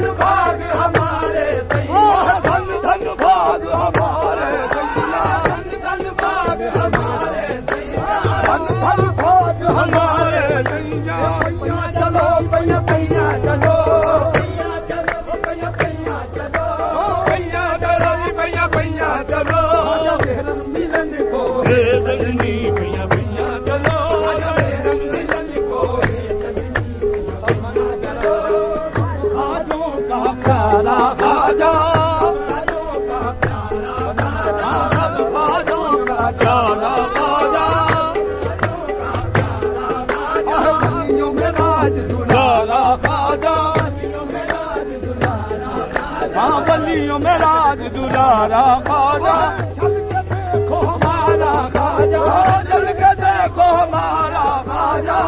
भे चलो रुपया चलो। राज डा देखो हमारा खाजा।